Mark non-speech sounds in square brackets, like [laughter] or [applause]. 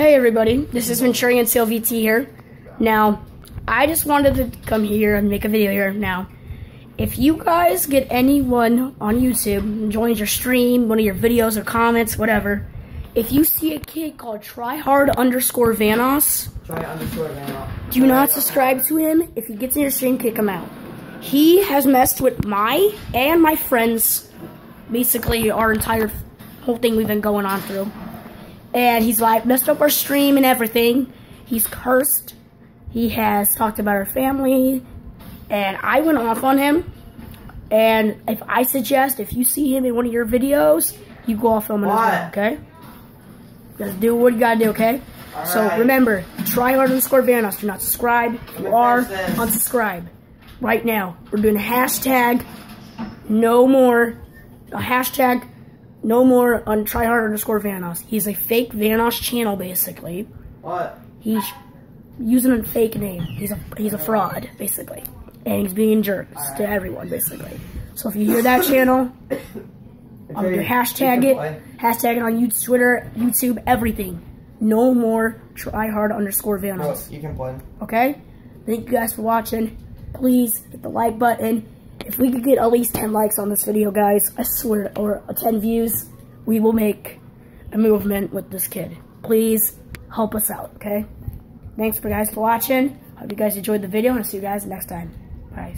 Hey everybody, this is Venturian Seal VT here. Now, I just wanted to come here and make a video here. Now, if you guys get anyone on YouTube joins your stream, one of your videos or comments, whatever, if you see a kid called tryhard underscore Try underscore Vanna. do not subscribe to him. If he gets in your stream, kick him out. He has messed with my and my friends, basically our entire whole thing we've been going on through. And he's like messed up our stream and everything. He's cursed. He has talked about our family. And I went off on him. And if I suggest if you see him in one of your videos, you go off on him as well, What? okay? Just do what you gotta do, okay? so Alright. remember, try hard underscore Vanoss. Do not subscribe. You are, unsubscribe. Right now. We're doing a hashtag no more a hashtag no more on tryhard underscore Vanoss. He's a fake Vanoss channel basically. What? He's using a fake name. He's a he's a fraud, basically. And he's being jerks to everyone, basically. So if you hear that channel, [coughs] um, I'm gonna hashtag it, hashtag it on YouTube, Twitter, YouTube, everything. No more tryhard underscore Vanoss. you can play. Okay? Thank you guys for watching. Please hit the like button. If we could get at least 10 likes on this video, guys, I swear, or 10 views, we will make a movement with this kid. Please help us out, okay? Thanks for guys for watching. Hope you guys enjoyed the video, and I'll see you guys next time. Bye.